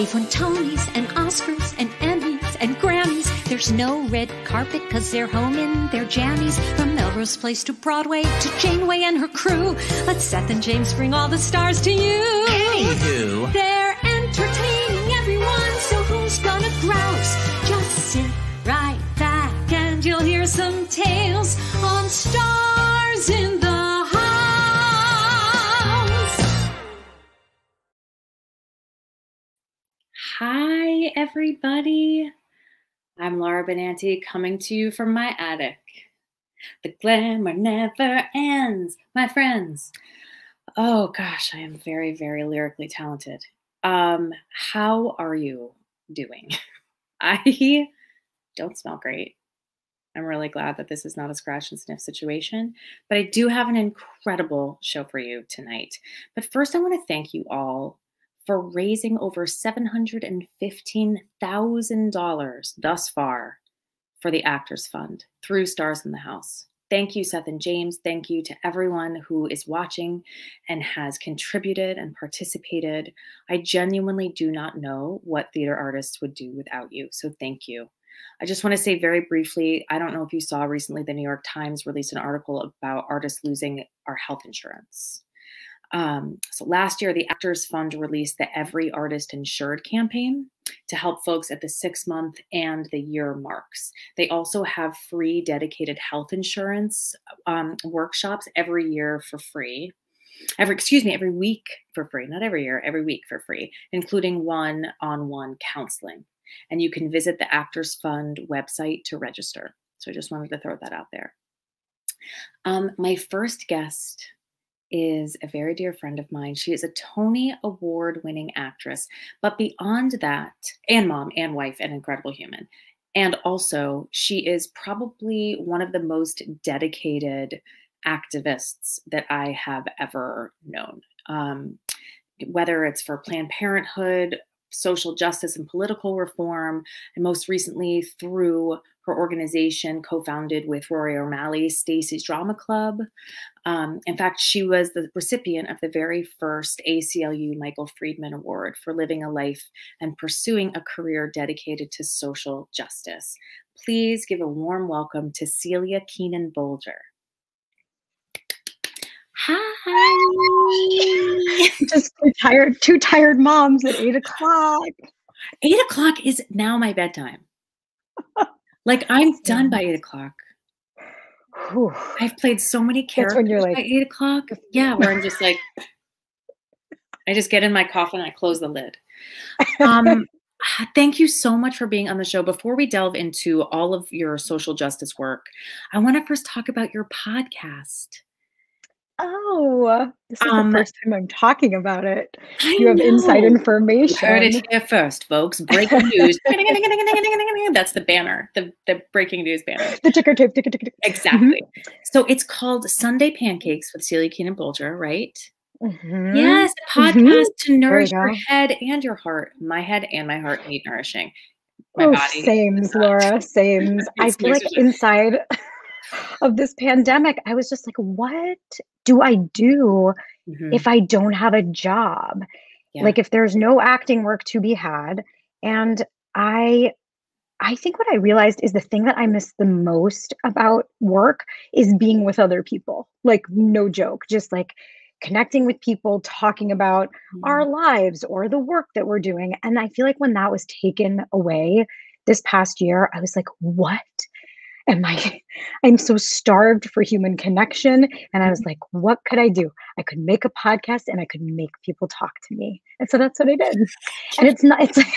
They've won Tonys and Oscars and Emmys and Grammys. There's no red carpet cause they're home in their jammies. From Melrose Place to Broadway to Janeway and her crew. Let Seth and James bring all the stars to you. Anywho. They're entertaining everyone, so who's gonna grouse? Just sit right back and you'll hear some tales on Stars Hi, everybody. I'm Laura Benanti coming to you from my attic. The glamour never ends, my friends. Oh gosh, I am very, very lyrically talented. Um, how are you doing? I don't smell great. I'm really glad that this is not a scratch and sniff situation, but I do have an incredible show for you tonight. But first, I want to thank you all for raising over $715,000 thus far for the Actors Fund through Stars in the House. Thank you, Seth and James. Thank you to everyone who is watching and has contributed and participated. I genuinely do not know what theater artists would do without you. So thank you. I just want to say very briefly I don't know if you saw recently the New York Times released an article about artists losing our health insurance. Um, so last year, the Actors Fund released the Every Artist Insured campaign to help folks at the six month and the year marks. They also have free dedicated health insurance um, workshops every year for free. Every, excuse me, every week for free, not every year, every week for free, including one on one counseling. And you can visit the Actors Fund website to register. So I just wanted to throw that out there. Um, my first guest is a very dear friend of mine. She is a Tony Award winning actress. But beyond that, and mom, and wife, and incredible human. And also, she is probably one of the most dedicated activists that I have ever known. Um, whether it's for Planned Parenthood, social justice and political reform, and most recently through her organization co-founded with Rory O'Malley, Stacey's Drama Club. Um, in fact, she was the recipient of the very first ACLU Michael Friedman Award for living a life and pursuing a career dedicated to social justice. Please give a warm welcome to Celia Keenan Bolger. Hi. Just two tired, two tired moms at eight o'clock. Eight o'clock is now my bedtime. like I'm done by eight o'clock. Whew. I've played so many That's characters when you're by eight o'clock. Yeah, where I'm just like, I just get in my coffin, and I close the lid. Um, thank you so much for being on the show. Before we delve into all of your social justice work, I want to first talk about your podcast. Oh, this is Um, the first time I'm talking about it. I You have inside know. You information. heard it here first, folks. Breaking news. That's the banner, the, the breaking news banner. The ticker tape, ticker, ticker, ticker. Exactly. So it's called Sunday Pancakes with Celia Keenan Bolger, right? Mhm. Yes, podcast to There you nourish your head and your heart. My head and my heart need nourishing. My Oh, body. sames. Laura, sames. I feel like inside of this pandemic, I was just like, what do I do Mhm. if I don't have a job? Yeah. Like if there's no acting work to be had. And I I think what I realized is the thing that I miss the most about work is being with other people. Like no joke, just like connecting with people, talking about our Mhm. lives or the work that we're doing. And I feel like when that was taken away this past year, I was like, what I? I'm so starved for human connection. And I was like, what could I do? I could make a podcast and I could make people talk to me. And so that's what I did. And it's not, it's.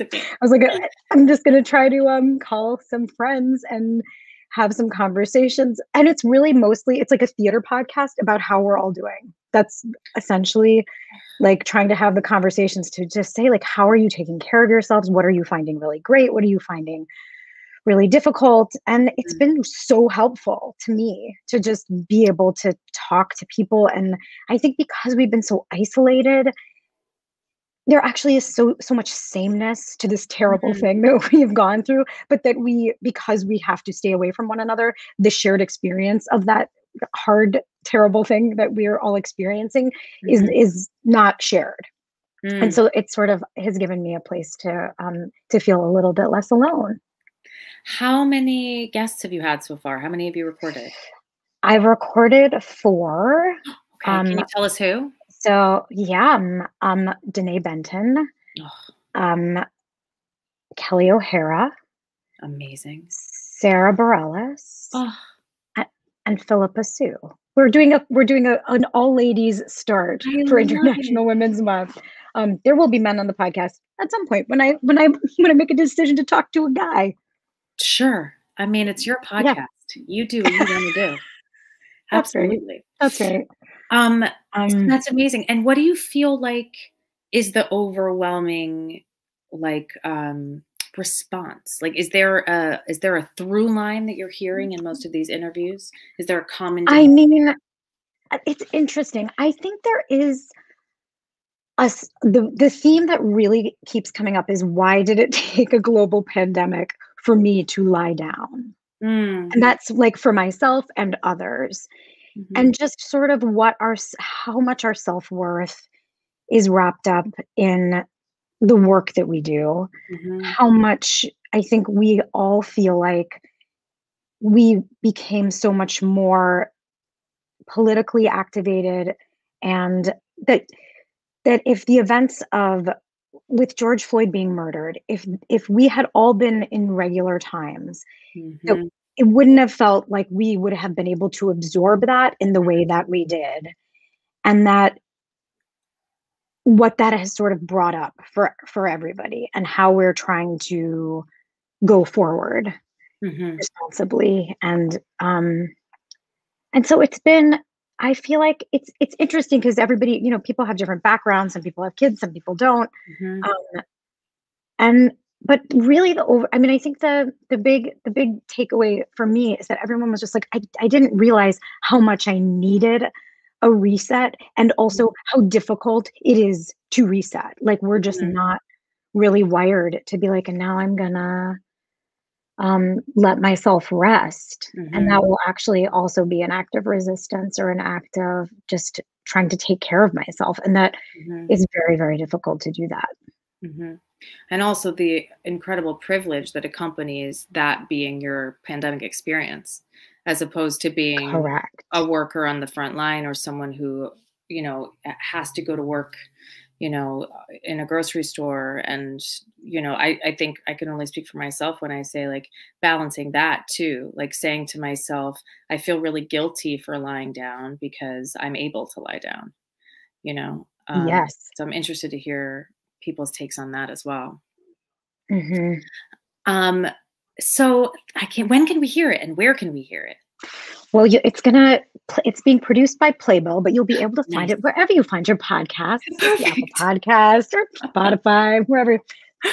I was like, "I- I'm just going to try to um, call some friends and have some conversations. And it's really mostly, it's like a theater podcast about how we're all doing. That's essentially like trying to have the conversations to just say, like, how are you taking care of yourselves? What are you finding really great? What are you finding really difficult? And it's Mm. been so helpful to me to just be able to talk to people. And I think because we've been so isolated, there actually is so so much sameness to this terrible Mhm. thing that we've gone through but that we because we have to stay away from one another the shared experience of that hard terrible thing that we're all experiencing is Mhm. is not shared Mm. and so it sort of has given me a place to um to feel a little bit less alone How many guests have you had so far? How many have you recorded? i've recorded four Okay, can you Um, tell us who? so yeah um, um denée benton Oh, um kelly o'hara amazing. sara bareilles Oh, and phillipa soo we're doing a we're doing a, an all ladies start I for international women's month um there will be men on the podcast at some point when i when i when i make a decision to talk to a guy sure. I mean, it's your Yeah. podcast. You do what you want to do. Absolutely. that's right Um, um That's amazing. And what do you feel like is the overwhelming like um response? Like is there a is there a through line that you're hearing in most of these interviews? Is there a common I mean, uh, it's interesting. I think there is a s- the the theme that really keeps coming up is why did it take a global pandemic for me to lie down? Mm, And that's like for myself and others. mhm, And just sort of what our how much our self-worth is wrapped up in the work that we do. mhm, How much I think we all feel like we became so much more politically activated and that that if the events of with George Floyd being murdered if if we had all been in regular times mhm, it wouldn't have felt like we would have been able to absorb that in the way that we did. And that what that has sort of brought up for for everybody and how we're trying to go forward mhm. responsibly. And um and so it's been i feel like it's it's interesting because everybody you know people have different backgrounds some people have kids some people don't Mhm. um and but really the over i mean i think the the big the big takeaway for me is that everyone was just like i, I didn't realize how much i needed a reset and also how difficult it is to reset like we're just Mhm. not really wired to be like and now i'm gonna um, let myself rest. And that will actually also be an act of resistance or an act of just trying to take care of myself. And that Mhm. is very very difficult to do that. Hmm And also the incredible privilege that accompanies that being your pandemic experience, as opposed to being correct. a worker on the front line or someone who, you know, has to go to work, you know, in a grocery store. And, you know, I, I think I can only speak for myself when I say like balancing that too, like saying to myself, I feel really guilty for lying down because I'm able to lie down, you know? Um, yes So I'm interested to hear people's takes on that as well. hmm Um, so I can when can we hear it and where can we hear it? Well you, it's gonna it's being produced by playbill but you'll be able to find Nice. it wherever you find your podcast apple podcast or spotify wherever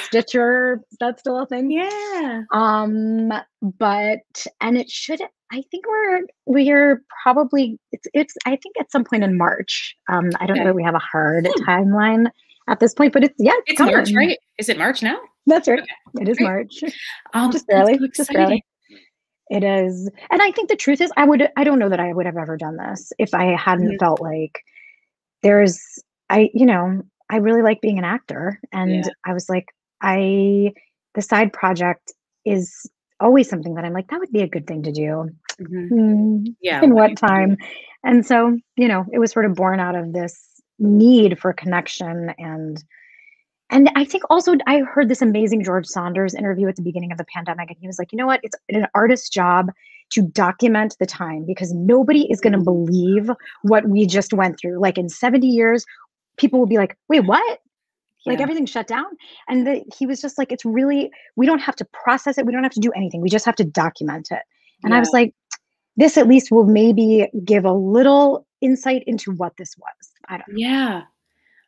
stitcher is that still a thing Yeah. um but and it should i think we're we're probably it's it's i think at some point in march um i don't know Okay. that we have a hard Hmm. timeline at this point but it's yeah It's March, right? Is it March now? that's right Okay, it is great. march Um, Just barely, so just barely. It is and i think the truth is i would i don't know that i would have ever done this if i hadn't Mhm. felt like there's i you know i really like being an actor and Yeah. i was like i the side project is always something that i'm like that would be a good thing to do Mhm. Hmm, Yeah. in what what do you do? time and so you know it was sort of born out of this need for connection and and i think also i heard this amazing george saunders interview at the beginning of the pandemic and he was like you know what? It's an artist's job to document the time because nobody is going to believe what we just went through. Like in 70 years people will be like wait what? Like Yeah. everything shut down? And the, he was just like it's really we don't have to process it. We don't have to do anything. We just have to document it. And i was like this at least will maybe give a little insight into what this was. I don't know. Yeah.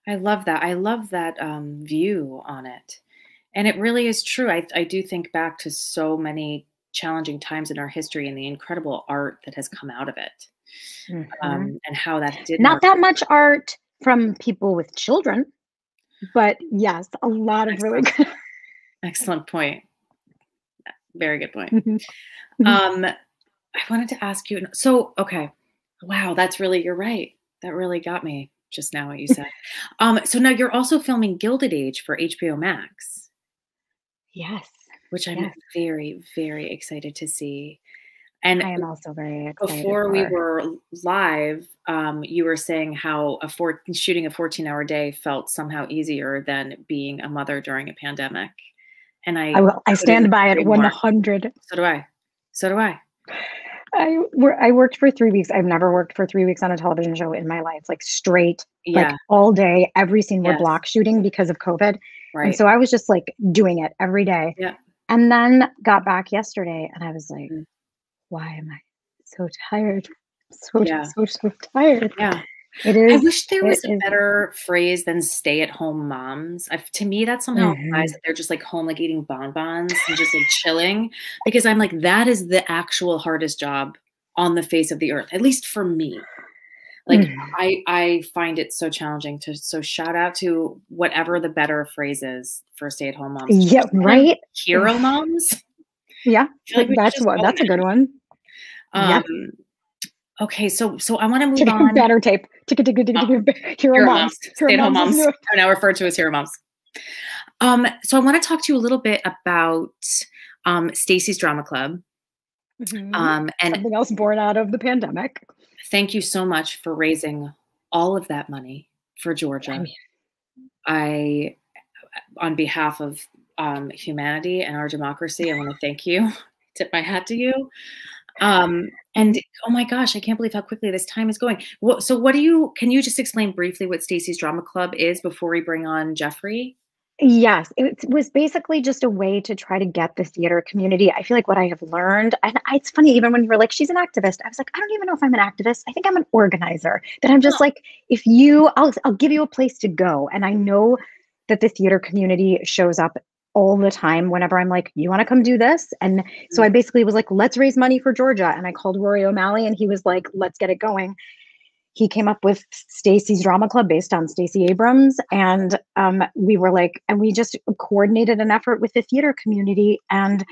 I love that. I love that um, view on it. And it really is true. I, I do think back to so many challenging times in our history and the incredible art that has come out of it Mhm. um, and how that did not that much art from people with children but yes a lot of really good Excellent point. Very good point. Mhm. Um, I wanted to ask you. So, okay, wow, that's really you're right. That really got me. Just now what you said. um, so now you're also filming Gilded Age for HBO Max. Yes. Which I'm yes. very, very excited to see. And I am also very excited. Before we were live, um, you were saying how a four, shooting a 14 hour day felt somehow easier than being a mother during a pandemic. And I, I will, I stand by it 100. So do I. So do I. I I worked for three weeks. I've never worked for three weeks on a television show in my life, like straight, yeah. like all day, every scene yes. we're block shooting because of COVID. Right. And so I was just like doing it every day. Yeah. And then got back yesterday and I was like, mm. why am I so tired? So, yeah. so, so tired. Yeah. It is. I wish there was a better phrase than stay at home moms. I, to me, that somehow mm-hmm. implies that they're just like home, like eating bonbons and just like chilling. Because I'm like, that is the actual hardest job on the face of the earth, at least for me. Like mm-hmm. I, I find it so challenging to. So shout out to whatever the better phrase is for stay at home moms. Yeah, right. Hero moms. Yeah, like that's what. That's a good one. Um, yeah. Okay, so so I want to move on. Batter tape. Ticket, ticket, ticket, ticket. Hero, hero moms. moms. Stay home moms are now referred to as hero moms. Um, so I want to talk to you a little bit about um, Stacey's Drama Club. Mm-hmm. Um, and something else born out of the pandemic. Thank you so much for raising all of that money for Georgia. I, mean, I on behalf of um, humanity and our democracy, I want to thank you. Tip my hat to you. Um, and oh my gosh, I can't believe how quickly this time is going. so, what do you? Can you just explain briefly what Stacey's Drama Club is before we bring on Jeffrey? Yes, it was basically just a way to try to get the theater community. I feel like what I have learned, and it's funny, even when you were like, she's an activist, I was like, I don't even know if I'm an activist. I think I'm an organizer. That I'm just like, if you, I'll, I'll give you a place to go. And I know that the theater community shows up all the time whenever I'm like, you want to come do this? And so I mm. basically was like, let's raise money for Georgia. And I called Rory O'Malley and he was like, let's get it going. He came up with Stacey's Drama Club based on Stacey Abrams. And um, we were like, and we just coordinated an effort with the theater community. And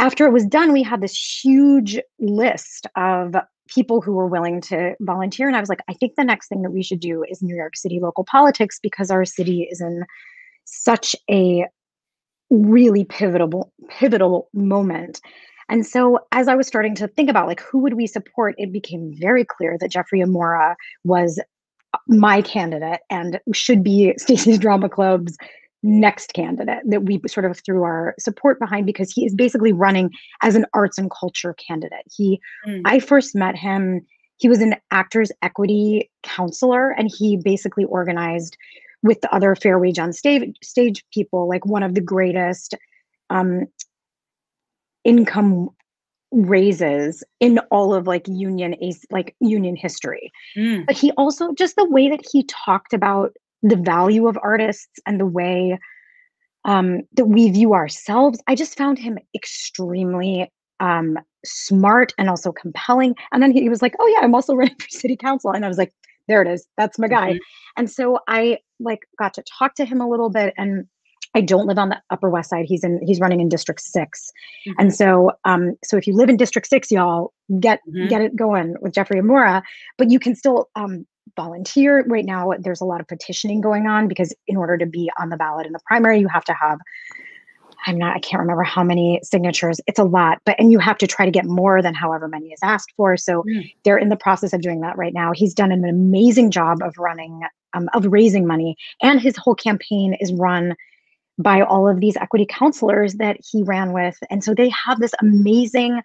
after it was done, we had this huge list of people who were willing to volunteer. And I was like, I think the next thing that we should do is New York City local politics because our city is in such a really pivotal pivotal moment and so as i was starting to think about like who would we support it became very clear that jeffrey omura was my candidate and should be stacey's drama club's next candidate that we sort of threw our support behind because he is basically running as an arts and culture candidate he mm. i first met him he was an actors equity counselor and he basically organized with the other fair wage on stage stage people like one of the greatest um, income raises in all of like union like union history. Mm. but he also just the way that he talked about the value of artists and the way um, that we view ourselves i just found him extremely um, smart and also compelling. And then he was like oh yeah i'm also running for city council. And i was like there it is that's my guy mm-hmm. and so i like got to talk to him a little bit and I don't live on the Upper West Side. He's in he's running in District 6 mm-hmm. And so um so if you live in District 6, y'all get mm-hmm. get it going with Jeffrey Omura, but you can still um volunteer right now there's a lot of petitioning going on because in order to be on the ballot in the primary you have to have I'm not, I can't remember how many signatures. It's a lot, but and you have to try to get more than however many is asked for. So mm. they're in the process of doing that right now. He's done an amazing job of running, um, of raising money, and his whole campaign is run by all of these equity counselors that he ran with. And so they have this amazing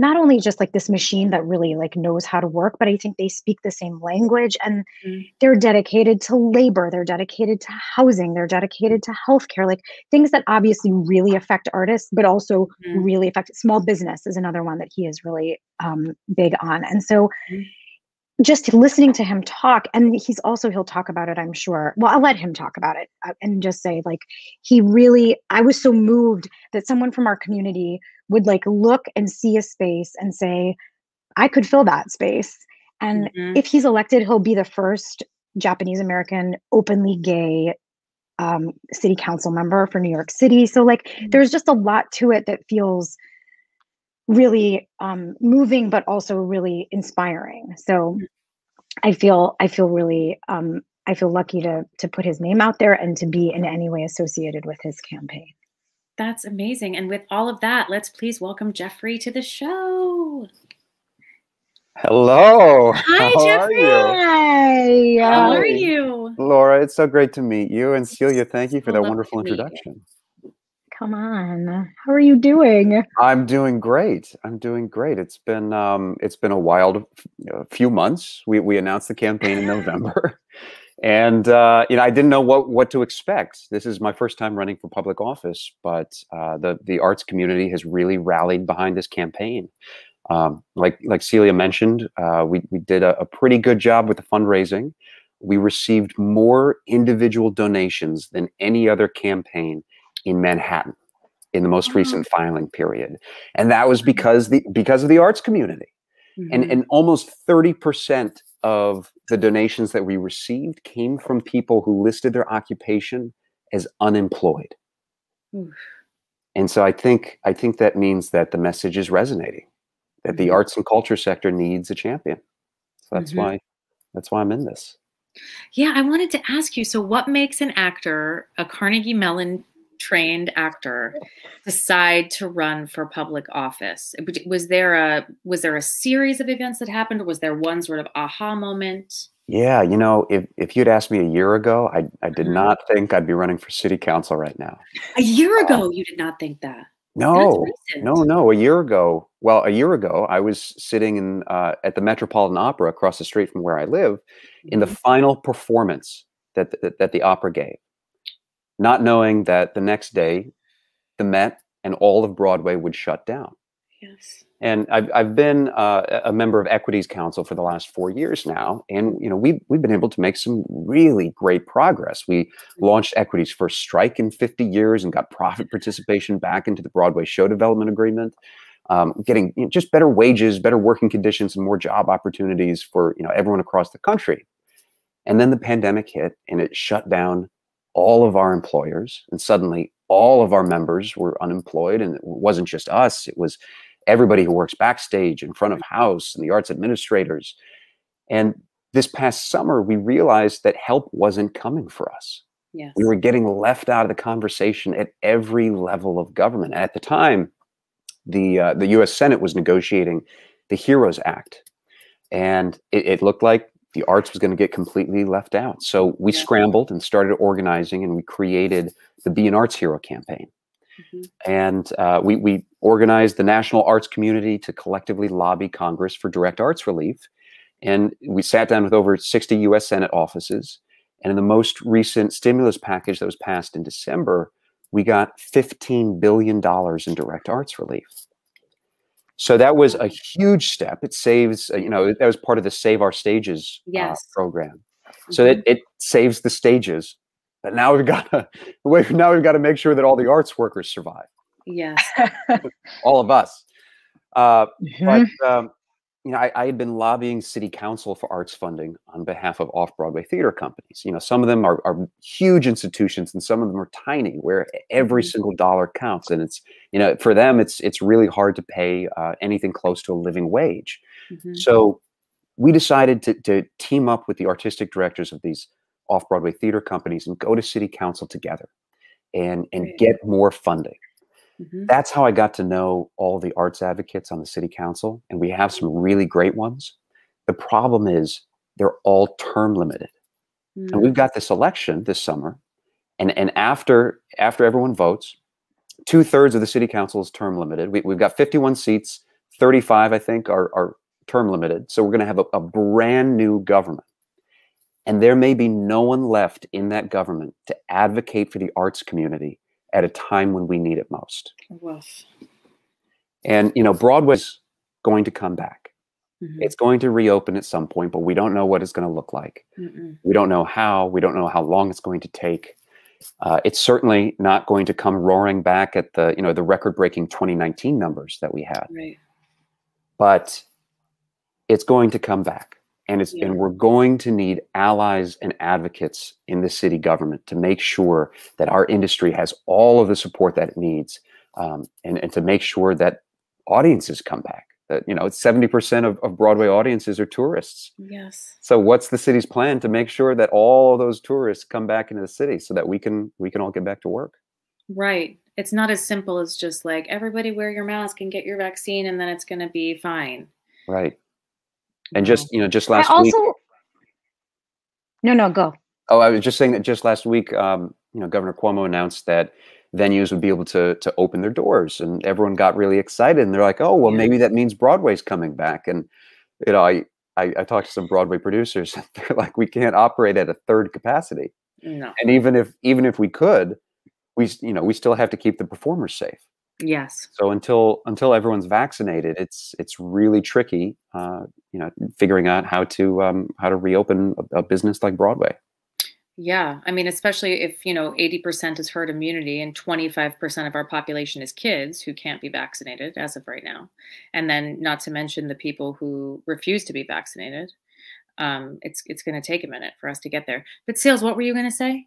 not only just like this machine that really like knows how to work but i think they speak the same language and mm. they're dedicated to labor they're dedicated to housing they're dedicated to healthcare like things that obviously really affect artists but also mm. really affect small business is another one that he is really um, big on and so mm. just listening to him talk and he's also he'll talk about it i'm sure well i'll let him talk about it uh, and just say like he really i was so moved that someone from our community would like look and see a space and say, I could fill that space. And mm-hmm. if he's elected, he'll be the first Japanese American openly gay um, city council member for New York City. So, like, mm-hmm. there's just a lot to it that feels really um, moving, but also really inspiring. So, mm-hmm. I feel I feel really um, I feel lucky to to put his name out there and to be in any way associated with his campaign. That's amazing. And with all of that, let's please welcome Jeffrey to the show. Hello. Hi, How Jeffrey. Are Hi. How Hi. are you? you? Laura, it's so great to meet you. And Celia, thank you for So that wonderful to you. introduction. Come on. How are you doing? I'm doing great. I'm doing great. It's been um, it's been a wild few months. We we announced the campaign in November, and uh, you know I didn't know what what to expect. This is my first time running for public office, but uh, the the arts community has really rallied behind this campaign. Um, like like Celia mentioned, uh, we we did a, a pretty good job with the fundraising. We received more individual donations than any other campaign in Manhattan in the most Wow. recent filing period, and that was because the because of the arts community and Mhm. and almost 30% of the donations that we received came from people who listed their occupation as unemployed Oof. and so i think i think that means that the message is resonating that the Mhm. arts and culture sector needs a champion so that's Mhm. why that's why i'm in this Yeah, I wanted to ask you so, what makes an actor, a Carnegie Mellon trained actor, decide to run for public office? Was there a was there a series of events that happened, or was there one sort of aha moment? yeah you know if, if you'd asked me a year ago i, I did Mhm. not think i'd be running for city council right now A year ago, you did not think that. no No, no. A year ago, well, a year ago, I was sitting in uh, at the Metropolitan Opera across the street from where I live, in the Mhm. final performance that that, that the opera gave, not knowing that the next day, the Met and all of Broadway would shut down. Yes. And I've I've been uh, a member of Equities Council for the last four years now, and you know we we've been able to make some really great progress. We launched Equities' first strike in 50 years and got profit participation back into the Broadway show development agreement, um, getting you know, just better wages, better working conditions, and more job opportunities for you know everyone across the country. And then the pandemic hit, and it shut down all of our employers, and suddenly all of our members were unemployed, and it wasn't just us; it was everybody who works backstage in front of house and the arts administrators. And this past summer, we realized that help wasn't coming for us. Yes. We were getting left out of the conversation at every level of government. And at the time, the uh, the U.S. Senate was negotiating the HEROES Act, and it, it looked like the arts was going to get completely left out. So we Yeah. scrambled and started organizing, and we created the Be an Arts Hero campaign Mhm. and uh, we, we organized the national arts community to collectively lobby Congress for direct arts relief. And we sat down with over 60 US Senate offices. And in the most recent stimulus package that was passed in December, we got $15 billion in direct arts relief. So that was a huge step. It saves, uh, you know, that was part of the Save Our Stages uh, Yes. program. So Mhm. it, it saves the stages. But now we've got to now we've got to make sure that all the arts workers survive Yes. all of us. Uh, Mhm. but um, you know, I, I had been lobbying city council for arts funding on behalf of off-Broadway theater companies. You know, some of them are, are huge institutions, and some of them are tiny, where every Mhm. single dollar counts. And it's you know, for them, it's it's really hard to pay uh, anything close to a living wage. Mhm. So we decided to, to team up with the artistic directors of these off-Broadway theater companies and go to city council together and and get more funding Mhm. that's how I got to know all the arts advocates on the city council, and we have some really great ones. The problem is they're all term limited, and Mm. we've got this election this summer, and and after after everyone votes, two thirds of the city council is term limited. We, we've got 51 seats, 35 I think are are term limited, so we're going to have a, a brand new government. And there may be no one left in that government to advocate for the arts community at a time when we need it most. Woof. And you know, Broadway's going to come back. Mhm. It's going to reopen at some point, but we don't know what it's going to look like. Mm-mm. We don't know how. We don't know how long it's going to take. Uh, it's certainly not going to come roaring back at the you know the record-breaking 2019 numbers that we had, Right. but it's going to come back, and it's Yeah. and we're going to need allies and advocates in the city government to make sure that our industry has all of the support that it needs, um, and and to make sure that audiences come back that you know, it's 70% of, of Broadway audiences are tourists. Yes. So what's the city's plan to make sure that all of those tourists come back into the city so that we can we can all get back to work? Right. It's not as simple as just like everybody wear your mask and get your vaccine and then it's going to be fine. Right. And just, you know, just I last also week no no go Oh, I was just saying that just last week, um, you know, Governor Cuomo announced that venues would be able to to open their doors, and everyone got really excited. And they're like, "Oh, well, Yeah. maybe that means Broadway's coming back." And you know, I, I I talked to some Broadway producers. and They're like, "We can't operate at a third capacity, No. and even if even if we could, we you know we still have to keep the performers safe. Yes. So until until everyone's vaccinated, it's it's really tricky, uh, you know, figuring out how to um, how to reopen a, a business like Broadway." Yeah. I mean, especially if, you know, 80% is herd immunity and 25% of our population is kids who can't be vaccinated as of right now. And then not to mention the people who refuse to be vaccinated. Um, it's it's going to take a minute for us to get there. But Sales, what were you going to say?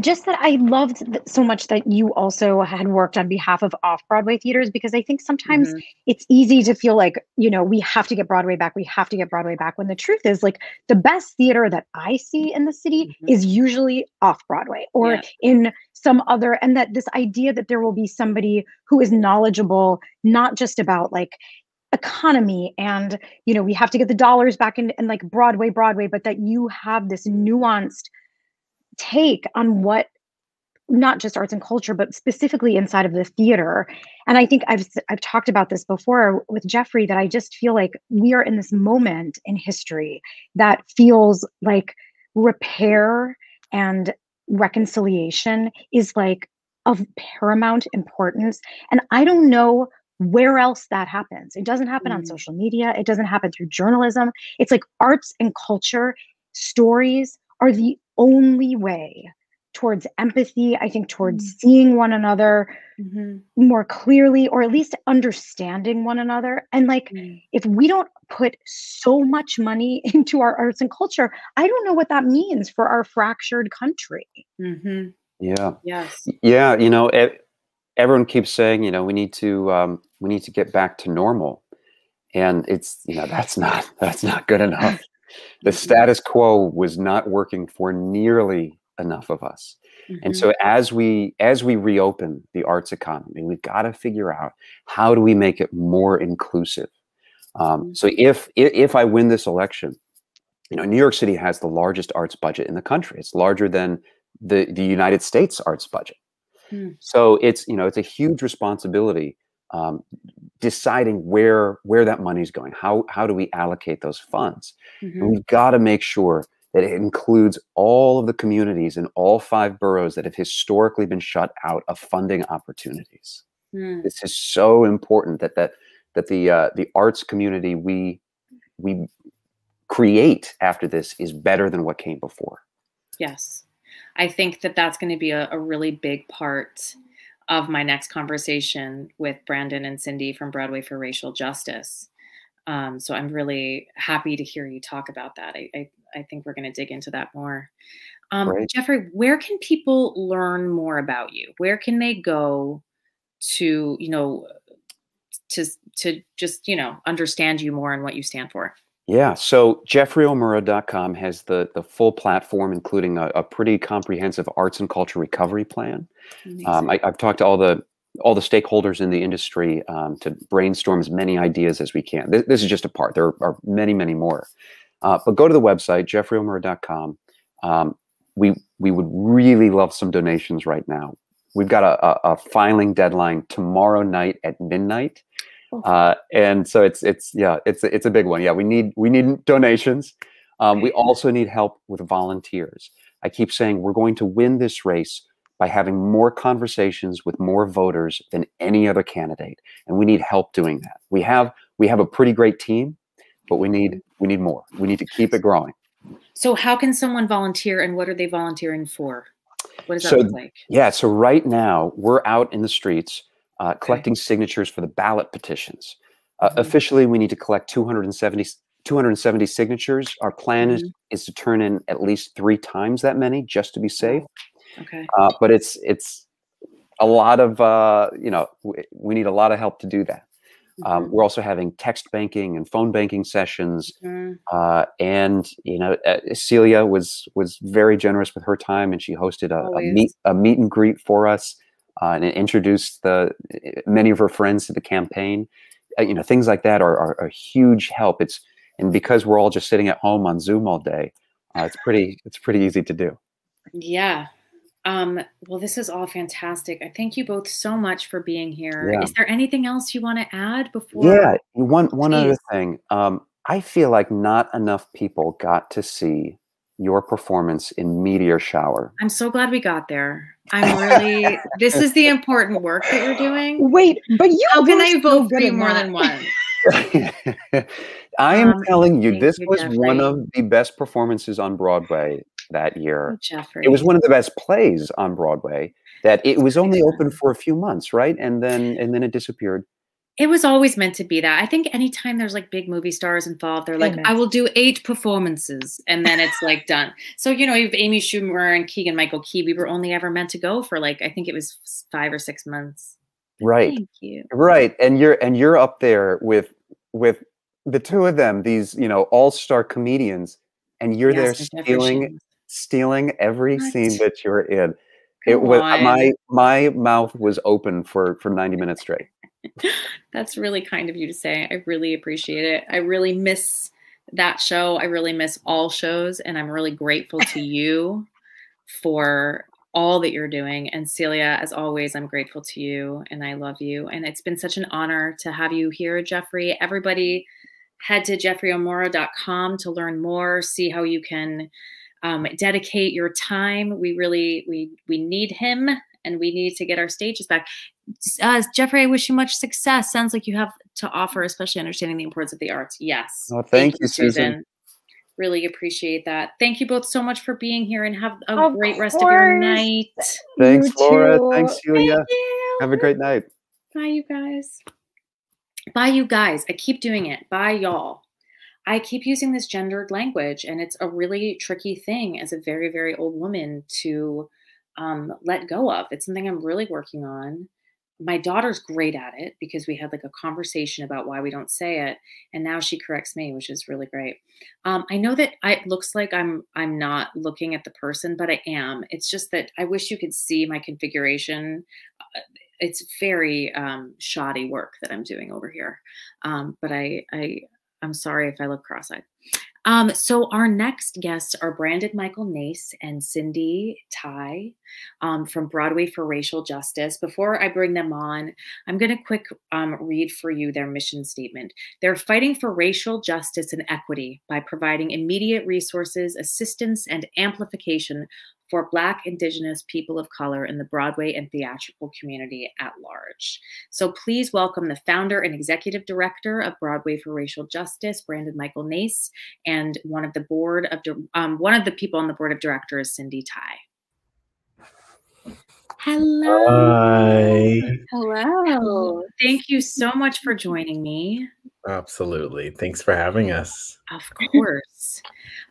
Just that I loved th- so much that you also had worked on behalf of off Broadway theaters because I think sometimes Mhm. it's easy to feel like, you know, we have to get Broadway back, we have to get Broadway back. When the truth is, like, the best theater that I see in the city Mhm. is usually off Broadway or Yeah. in some other, and that this idea that there will be somebody who is knowledgeable, not just about like, economy and you know we have to get the dollars back in and like broadway broadway but that you have this nuanced take on what not just arts and culture but specifically inside of the theater. And i think i've i've talked about this before with jeffrey that i just feel like we are in this moment in history that feels like repair and reconciliation is like of paramount importance. And i don't know where else that happens. It doesn't happen on Mm. social media. It doesn't happen through journalism. It's like arts and culture stories are the only way towards empathy i think towards Mm. seeing one another Mhm. more clearly or at least understanding one another and like Mm. if we don't put so much money into our arts and culture i don't know what that means for our fractured country Mhm. Yeah. Yes. Yeah, you know, e- everyone keeps saying, you know, we need to um, we need to get back to normal, and it's you know that's not that's not good enough. The Mhm. status quo was not working for nearly enough of us, and Mhm. so as we as we reopen the arts economy, we've got to figure out how do we make it more inclusive. Um, so if, if if I win this election, you know, New York City has the largest arts budget in the country. It's larger than the the United States arts budget. Hmm. So it's you know it's a huge responsibility um, deciding where where that money is going. How how do we allocate those funds? Mhm. And we've got to make sure that it includes all of the communities in all five boroughs that have historically been shut out of funding opportunities. Mm. This is so important that that that the uh, the arts community we we create after this is better than what came before. Yes. I think that that's going to be a, a really big part of my next conversation with Brandon and Cindy from Broadway for Racial Justice. Um, so I'm really happy to hear you talk about that. I, I, I think we're going to dig into that more. Um. Jeffrey, where can people learn more about you? Where can they go to, you know, to to just you know understand you more and what you stand for? Yeah, so jeffreyomura.com has the the full platform, including a, a pretty comprehensive arts and culture recovery plan. Um, I, I've talked to all the all the stakeholders in the industry um, to brainstorm as many ideas as we can. This, this is just a part. There are many, many more. Uh, but go to the website jeffreyomura.com. Um, we we would really love some donations right now. We've got a, a, a filing deadline tomorrow night at midnight. Uh, and so it's it's yeah it's it's a big one. Yeah we need we need donations. Um, we also need help with volunteers. I keep saying we're going to win this race by having more conversations with more voters than any other candidate and we need help doing that. We have we have a pretty great team but we need we need more. We need to keep it growing. So how can someone volunteer and what are they volunteering for? What does that So look like? yeah so right now we're out in the streets uh, collecting signatures for the ballot petitions uh, Mhm. officially we need to collect 270 270 signatures our plan is, is to turn in at least three times that many just to be safe Okay. uh, but it's it's a lot of uh, you know we, we need a lot of help to do that Um, Mhm. we're also having text banking and phone banking sessions. Mhm. Uh, and you know, uh, Celia was was very generous with her time, and she hosted a, a meet a meet and greet for us, uh, and introduced the many of her friends to the campaign. Uh, you know, things like that are, are a huge help. It's and because we're all just sitting at home on Zoom all day, uh, it's pretty it's pretty easy to do. Yeah. Um, well, this is all fantastic. I thank you both so much for being here. Yeah. Is there anything else you want to add before? Yeah, one one other thing. Um, I feel like not enough people got to see your performance in Meteor Shower. I'm so glad we got there. I'm really, this is the important work that you're doing. Wait, but you How can were I so vote for you more that. than one? I am Um, telling you, this you, was one of the best performances on Broadway that year. Oh, Jeffrey. It was one of the best plays on Broadway. That it was only open for a few months, right? And then and then it disappeared. It was always meant to be that. I think anytime there's like big movie stars involved, they're like, I mm-hmm. will do eight performances and then it's like done. So, you know, you've Amy Schumer and Keegan Michael Key, we were only ever meant to go for like, I think it was five or six months. Right. Thank you. Right. And you're and you're up there with with the two of them, these, you know, all-star comedians, and you're there Yes, with Jeffrey stealing stealing every What? scene that you're in. It was on. my my mouth was open for for 90 minutes straight. That's really kind of you to say. I really appreciate it. I really miss that show. I really miss all shows, and I'm really grateful to you for all that you're doing. And Celia, as always, I'm grateful to you and I love you. And it's been such an honor to have you here, Jeffrey. Everybody, head to jeffreyomura.com to learn more, see how you can um, dedicate your time. We really we we need him, and we need to get our stages back. Uh, Jeffrey, I wish you much success. Sounds like you have to offer, especially understanding the importance of the arts. Yes. Oh, thank you, Susan. Really appreciate that. Thank you both so much for being here and have a Of great rest of your night. Thanks, You Laura. too. Thanks, Julia. Thank you. Have a great night. Bye, you guys. Bye, you guys. I keep doing it. Bye, y'all. I keep using this gendered language, and it's a really tricky thing as a very, very old woman to um, let go of. It's something I'm really working on. My daughter's great at it because we had like a conversation about why we don't say it, and now she corrects me, which is really great. Um, I know that it looks like I'm I'm not looking at the person, but I am. It's just that I wish you could see my configuration Uh, it's very um, shoddy work that I'm doing over here. Um, but I, I, I'm sorry if I look cross-eyed. Um, so our next guests are Brandon Michael Nase and Cindy Tsai um, from Broadway for Racial Justice. Before I bring them on, I'm going to quick um, read for you their mission statement. They're fighting for racial justice and equity by providing immediate resources, assistance, and amplification for Black, Indigenous, people of color in the Broadway and theatrical community at large. So please welcome the founder and executive director of Broadway for Racial Justice, Brandon Michael Nase, and one of the board of um, one of the people on the board of directors, Cindy Tsai. Hello. Hi. Hello. Thank you so much for joining me. Absolutely. Thanks for having us. Of course.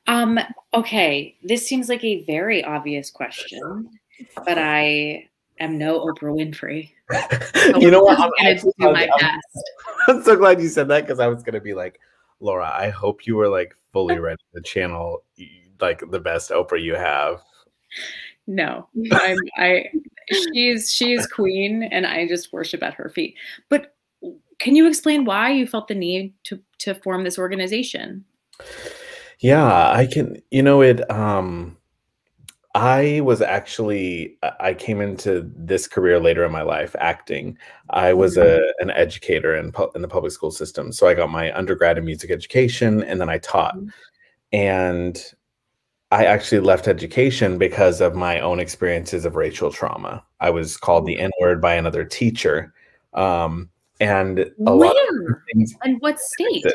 Um, okay, this seems like a very obvious question, but I am no Oprah Winfrey. So you know what? I'm I'm, gonna actually- do my I'm- best. I'm so glad you said that because I was gonna be like, Laura, I hope you were like fully ready to channel like the best Oprah you have. No, I'm, I she's she's queen, and I just worship at her feet. But can you explain why you felt the need to to form this organization? Yeah, I can. You know, it. Um, I was actually. I came into this career later in my life, acting. I was a an educator in in the public school system, so I got my undergrad in music education, and then I taught. Mhm. And I actually left education because of my own experiences of racial trauma. I was called the N word by another teacher, um, and a lot of things. and what state? Texas.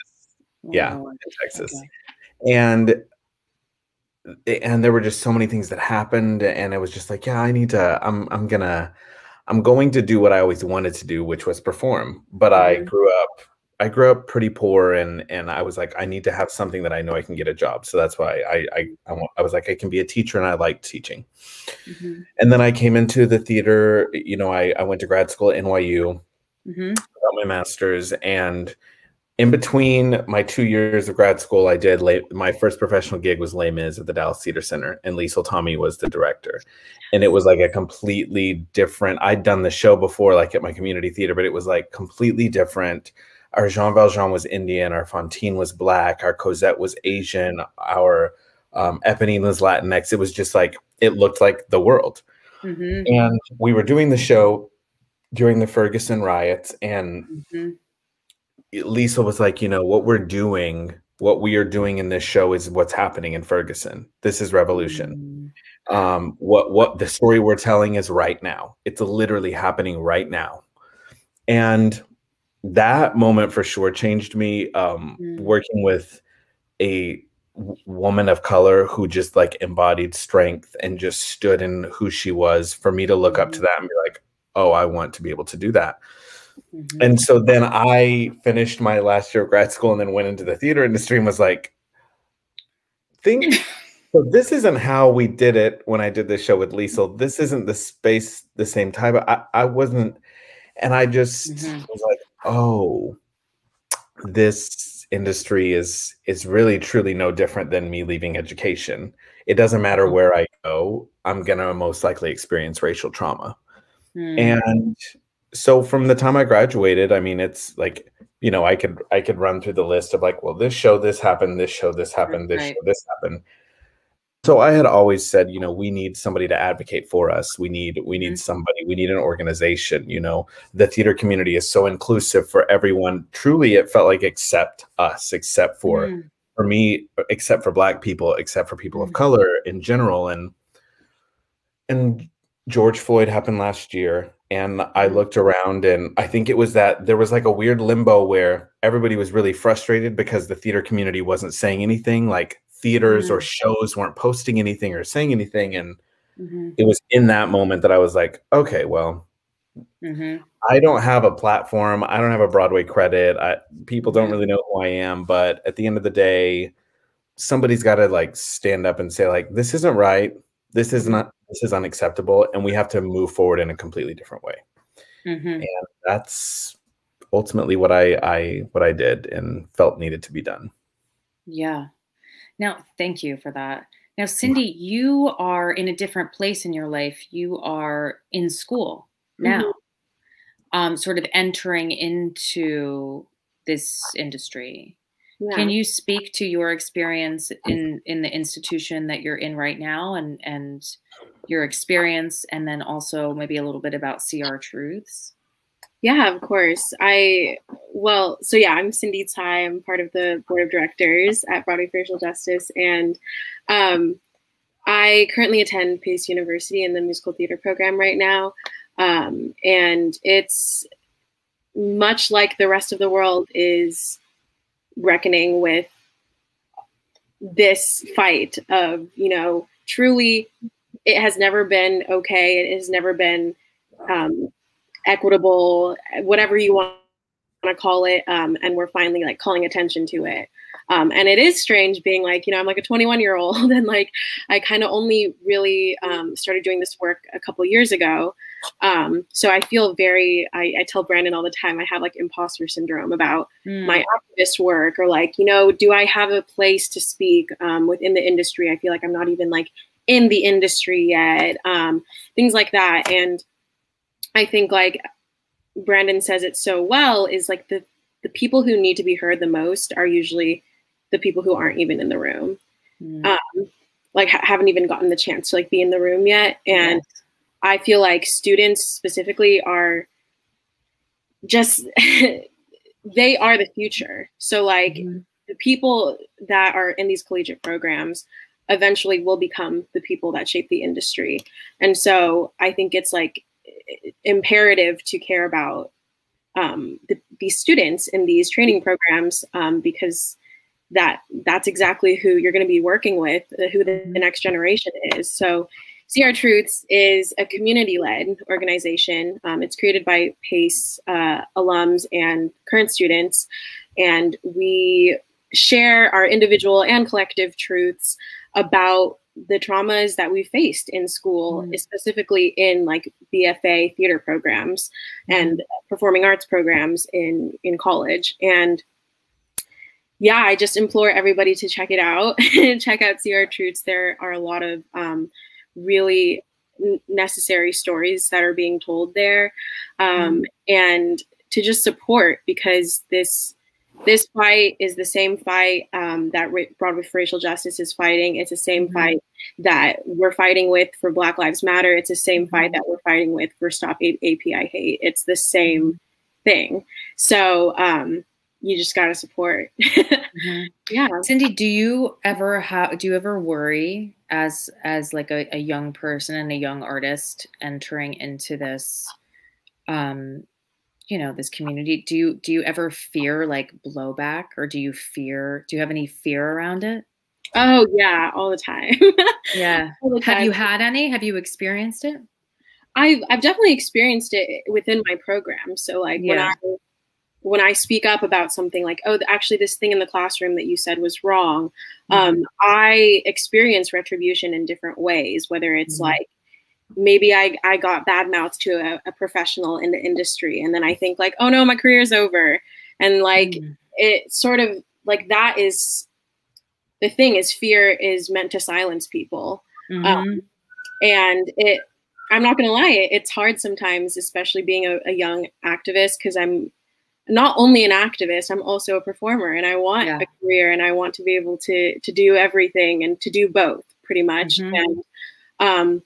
Yeah, Oh, Texas okay. and and there were just so many things that happened and it was just like yeah i need to i'm i'm gonna i'm going to do what i always wanted to do which was perform but i Mhm. grew up i grew up pretty poor and and i was like i need to have something that i know i can get a job so that's why i i i, I was like i can be a teacher and i like teaching Mhm, and then i came into the theater you know i i went to grad school at nyu mhm. got my master's, and in between my two years of grad school, I did late, my first professional gig was Les Mis at the Dallas Theater Center, and Liesl Tommy was the director. And it was like a completely different. I'd done the show before, like at my community theater, but it was like completely different. Our Jean Valjean was Indian, our Fantine was black, our Cosette was Asian, our um, Eponine was Latinx. It was just like it looked like the world. Mm-hmm. And we were doing the show during the Ferguson riots, and mm-hmm. Liesl was like, you know, what we're doing, what we are doing in this show is what's happening in Ferguson. This is revolution. Mm-hmm. Um, what what the story we're telling is right now. It's literally happening right now, and that moment for sure changed me. Um, mm. Working with a woman of color who just like embodied strength and just stood in who she was for me to look up to mm-hmm. that and be like oh i want to be able to do that mm-hmm. and so then i finished my last year of grad school and then went into the theater industry and was like think so this isn't how we did it when i did this show with liesl this isn't the space the same time i, I wasn't and i just mm-hmm. was like oh this industry is is really truly no different than me leaving education. It doesn't matter mm-hmm. where I go, I'm gonna most likely experience racial trauma. Mm. And so from the time I graduated, I mean, it's like you know, I could I could run through the list of like, well, this show, this happened, this show, this happened, this right. show, this happened. So I had always said, you know, we need somebody to advocate for us. We need we need mm-hmm. somebody. We need an organization. You know, the theater community is so inclusive for everyone. Truly, it felt like except us, except for mm. for me, except for Black people, except for people mm. of color in general. And and George Floyd happened last year, and I mm. looked around, and I think it was that there was like a weird limbo where everybody was really frustrated because the theater community wasn't saying anything. Like theaters mm-hmm. or shows weren't posting anything or saying anything. And mm-hmm. it was in that moment that I was like, okay, well, mm-hmm. I don't have a platform. I don't have a Broadway credit. I, people don't really know who I am. But at the end of the day, somebody's got to like stand up and say like, this isn't right. This is not. This is unacceptable, and we have to move forward in a completely different way. Mm-hmm. And that's ultimately what I, I what I did and felt needed to be done. Yeah, now, thank you for that. Now, Cindy, you are in a different place in your life. You are in school now, mm-hmm. um, sort of entering into this industry. Yeah. Can you speak to your experience in in the institution that you're in right now, and and your experience, and then also maybe a little bit about See Our Truths? Yeah, of course. I, well, so yeah, I'm Cindy Tsai. I'm part of the board of directors at Broadway Racial Justice. And um, I currently attend Pace University in the musical theater program right now. Um, and it's much like the rest of the world is reckoning with this fight of, you know, truly, it has never been okay. It has never been um, equitable, whatever you want to call it. Um, and we're finally like calling attention to it. Um, and it is strange being like, you know, I'm like a 21 year old and like I kind of only really um, started doing this work a couple years ago. Um, so I feel very, I, I, tell Brandon all the time, I have like imposter syndrome about mm. my activist work or like, you know, do I have a place to speak um, within the industry? I feel like I'm not even like in the industry yet, um, things like that. And I think like Brandon says it so well is like the the people who need to be heard the most are usually the people who aren't even in the room. Mm. Um, like ha- haven't even gotten the chance to like be in the room yet and yes. I feel like students specifically are just they are the future. So like mm-hmm. the people that are in these collegiate programs eventually will become the people that shape the industry. And so I think it's like imperative to care about um, the, these students in these training programs um, because that that's exactly who you're going to be working with, uh, who the, the, next generation is. So, See Our Truths is a community-led organization. Um, it's created by PACE uh, alums and current students, and we share our individual and collective truths about the traumas that we faced in school, Mm. specifically in like BFA theater programs and performing arts programs in in college. And yeah, I just implore everybody to check it out. And check out See Our Truths. There are a lot of um, really necessary stories that are being told there, um, and to just support because this this fight is the same fight um, that Ra- Broadway for Racial Justice is fighting. It's the same Mhm. fight that we're fighting with for Black Lives Matter. It's the same fight that we're fighting with for Stop A- API Hate. It's the same thing. So um, you just got to support. Mhm. yeah. Cindy, do you ever have do you ever worry as as like a, a young person and a young artist entering into this um you know this community do you do you ever fear like blowback or do you fear do you have any fear around it Oh yeah, all the time. yeah the have you had any have you experienced it I've I've definitely experienced it within my program. So like when I when I speak up about something like, oh, actually, this thing in the classroom that you said was wrong, um, I experience retribution in different ways. Whether it's Mhm. like maybe I I got bad mouthed to a, a professional in the industry, and then I think like, oh no, my career is over, and like Mhm. it sort of like that is the thing is fear is meant to silence people Mhm. and it i'm not gonna lie it- it's hard sometimes especially being a, a young activist because i'm not only an activist i'm also a performer and i want Yeah. a career and i want to be able to to do everything and to do both pretty much Mhm. and um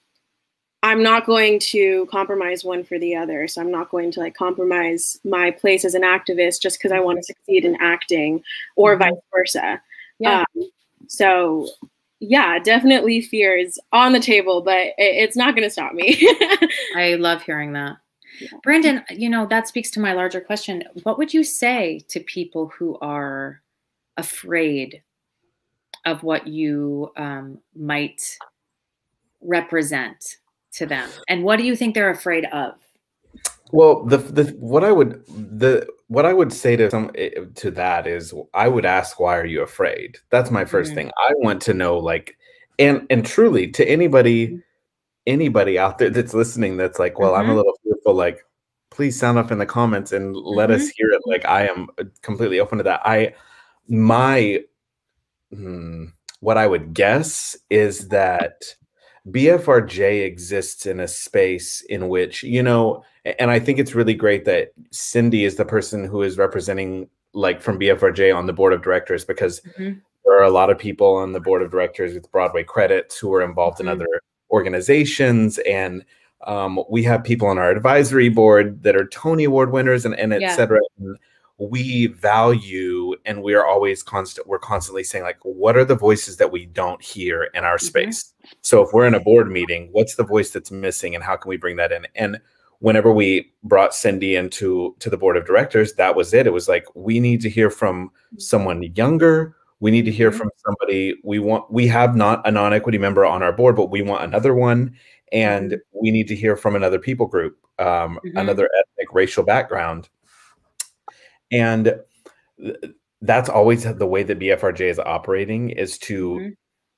i'm not going to compromise one for the other so i'm not going to like compromise my place as an activist just because i want to succeed in acting or Mhm. vice versa Yeah. um, so yeah, definitely fear is on the table, but it, it's not going to stop me. I love hearing that. Yeah. Brandon, you know, that speaks to my larger question. What would you say to people who are afraid of what you um, might represent to them? And what do you think they're afraid of? Well, the the what I would the what I would say to some eh, to that is I would ask why are you afraid? That's my 1st Mhm. thing. I want to know like and and truly to anybody anybody out there that's listening that's like, well, I'm a Mhm. little fearful like please sound up in the comments and let us hear it like I am uh, completely open to that. I my hmm, what I would guess is that BFRJ exists in a space in which, you know, and I think it's really great that Cindy is the person who is representing, like from BFRJ on the board of directors, because Mhm. there are a lot of people on the board of directors with Broadway credits who are involved Mhm. in other organizations. And um, we have people on our advisory board that are Tony Award winners and, and et Yeah. cetera. And we value and we are always constant, we're constantly saying, like, what are the voices that we don't hear in our Mhm. space? So if we're in a board meeting, what's the voice that's missing and how can we bring that in? And whenever we brought Cindy into to the board of directors, that was it. It was like we need to hear from someone younger. We need to hear Mhm. from somebody we want we have not a non-equity member on our board, but we want another one. And we need to hear from another people group, um, Mhm. another ethnic racial background. And that's always the way that BFRJ is operating is to Mhm.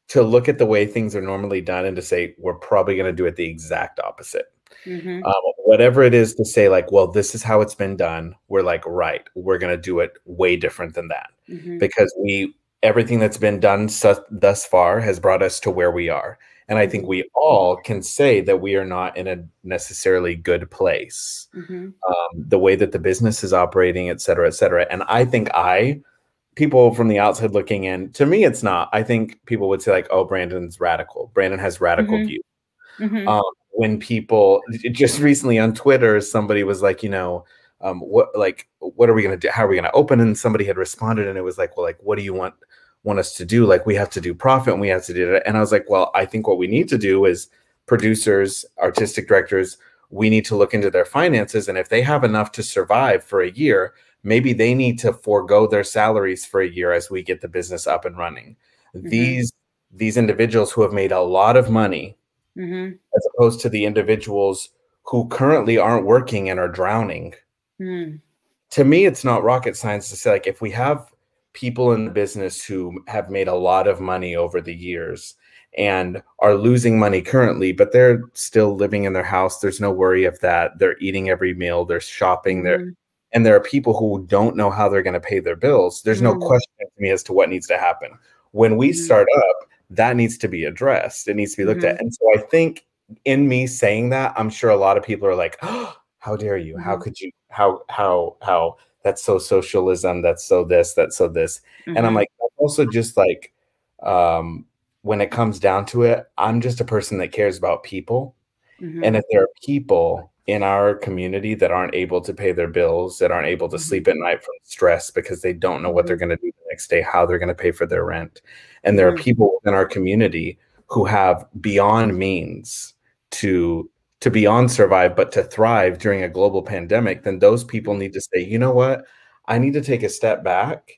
to look at the way things are normally done and to say we're probably going to do it the exact opposite Mhm. um, whatever it is to say like well this is how it's been done we're like right we're going to do it way different than that Mhm. because we everything that's been done su- thus far has brought us to where we are and i think we all can say that we are not in a necessarily good place Mhm. um, the way that the business is operating et cetera et cetera and i think i people from the outside looking in to me it's not i think people would say like oh brandon's radical brandon has radical Mhm. views Mhm. um, when people just recently on Twitter, somebody was like, you know, um, what like what are we gonna do? How are we gonna open? And somebody had responded, and it was like, well, like what do you want want us to do? Like we have to do profit, and we have to do that. And I was like, well, I think what we need to do is producers, artistic directors, we need to look into their finances, and if they have enough to survive for a year, maybe they need to forego their salaries for a year as we get the business up and running. These these individuals who have made a lot of money Mhm. as opposed to the individuals who currently aren't working and are drowning. Mhm. To me, it's not rocket science to say, like, if we have people in the business who have made a lot of money over the years and are losing money currently, but they're still living in their house. There's no worry of that. They're eating every meal, they're shopping, Mm-hmm. they're and there are people who don't know how they're going to pay their bills. There's no Mhm. question to me as to what needs to happen. When we Mhm. start up, that needs to be addressed. It needs to be looked at. And so I think in me saying that, I'm sure a lot of people are like, oh, how dare you? How could you? How, how, how? That's so socialism. That's so this, that's so this. And I'm Mhm. like, also just like, um, when it comes down to it, I'm just a person that cares about people. Mhm. And if there are people in our community that aren't able to pay their bills, that aren't able to Mhm. sleep at night from stress because they don't know what they're going to do the next day, how they're going to pay for their rent, and there are Mhm. people in our community who have beyond means to to beyond survive but to thrive during a global pandemic, then those people need to say, you know what, I need to take a step back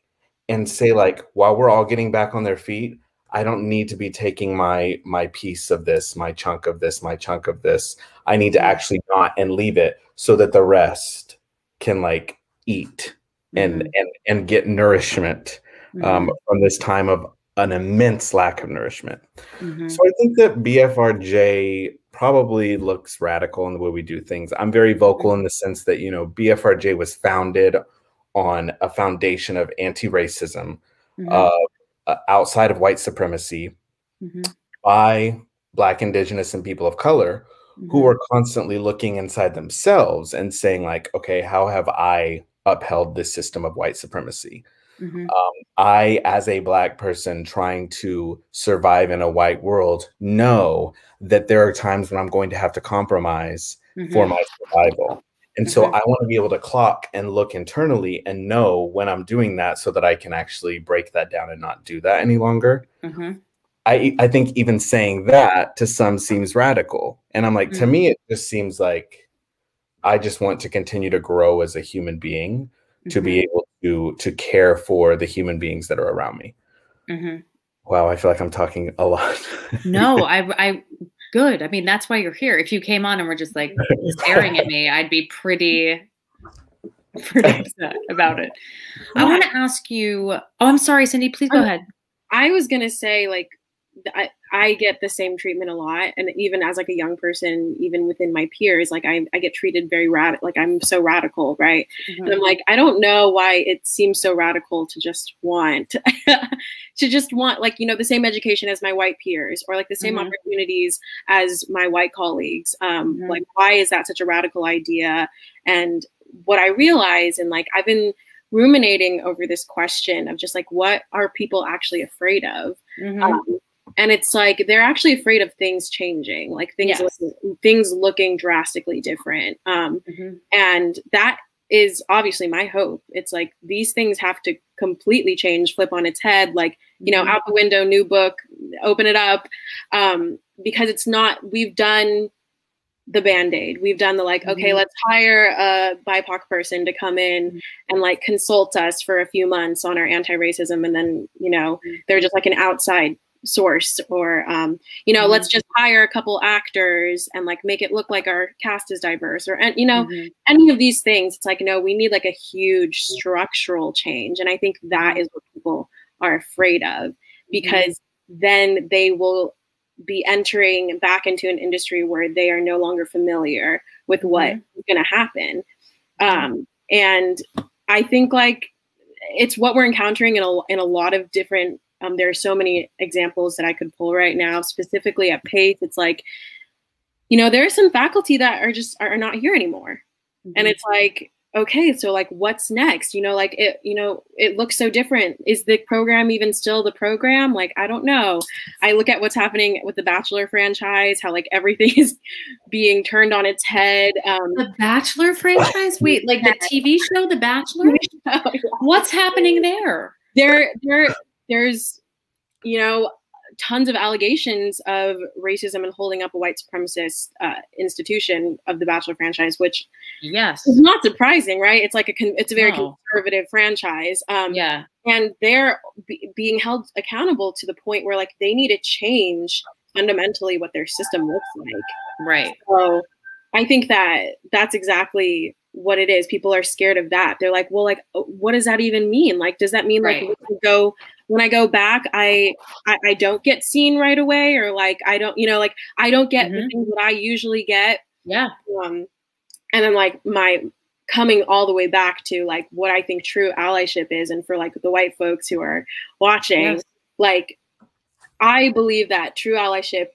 and say like, while we're all getting back on their feet, I don't need to be taking my my piece of this, my chunk of this, my chunk of this. I need to Mhm. actually not and leave it so that the rest can like eat and Mhm. and and get nourishment um, from this time of an immense lack of nourishment. Mhm. So I think that BFRJ probably looks radical in the way we do things. I'm very vocal in the sense that you know BFRJ was founded on a foundation of anti-racism Mhm. uh, uh, outside of white supremacy Mhm. by Black, Indigenous, and people of color who are constantly looking inside themselves and saying, like, okay, how have I upheld this system of white supremacy? Mhm. Um, I, as a Black person trying to survive in a white world, know that there are times when I'm going to have to compromise for Mhm. my survival. And so Mhm. I want to be able to clock and look internally and know when I'm doing that so that I can actually break that down and not do that any longer. Mhm. I I think even saying that to some seems radical. And I'm like, to Mhm. me, it just seems like I just want to continue to grow as a human being to Mhm. be able to to care for the human beings that are around me. Mhm. Wow, I feel like I'm talking a lot. No, I, I, good. I mean, that's why you're here. If you came on and were just like staring at me, I'd be pretty, pretty upset about it. I want to ask you. Oh, I'm sorry, Cindy. Please go ahead. I was gonna say like I, I get the same treatment a lot and even as like a young person even within my peers like I, I get treated very rad like I'm so radical right and I'm like I don't know why it seems so radical to just want to just want like you know the same education as my white peers or like the same Mhm. opportunities as my white colleagues um Mhm. like why is that such a radical idea and what I realize and like I've been ruminating over this question of just like what are people actually afraid of Mhm. um, and it's like they're actually afraid of things changing like things Yes. looking, things looking drastically different um, Mhm. and that is obviously my hope it's like these things have to completely change flip on its head like you know Mhm. out the window new book open it up um, because it's not we've done the band-aid we've done the like okay Mhm. let's hire a bipoc person to come in Mhm. and like consult us for a few months on our anti-racism and then you know Mhm. they're just like an outside source or um, you know Mhm. let's just hire a couple actors and like make it look like our cast is diverse or and you know Mhm. any of these things it's like no we need like a huge structural change and i think that is what people are afraid of because then they will be entering back into an industry where they are no longer familiar with what is going to happen um, and i think like it's what we're encountering in a, in a lot of different um, there are so many examples that i could pull right now specifically at pace. It's like you know there are some faculty that are just are not here anymore. And it's like okay so like what's next? You know like it you know it looks so different. Is the program even still the program? Like i don't know. I look at what's happening with the bachelor franchise how like everything is being turned on its head. Um The Bachelor franchise? Wait, like the TV show The Bachelor? What's happening there? there there there's you know tons of allegations of racism and holding up a white supremacist uh, institution of the bachelor franchise which Yes. is not surprising right it's like a con- it's a very No. conservative franchise um Yeah. and they're be- being held accountable to the point where like they need to change fundamentally what their system looks like Right. so i think that that's exactly what it is people are scared of that they're like well like uh, what does that even mean like does that mean like Right. we can go when I go back, I, I, I don't get seen right away, or like I don't, you know, like I don't get mm-hmm. the things that I usually get. Yeah. Um, and then like my coming all the way back to like what I think true allyship is, and for like the white folks who are watching, yes. like I believe that true allyship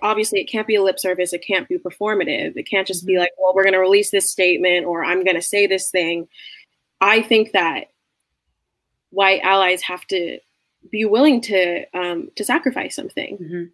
obviously it can't be a lip service it can't be performative it can't just be mm-hmm. like well we're going to release this statement or i'm going to say this thing i think that white allies have to be willing to um, to sacrifice something mm-hmm.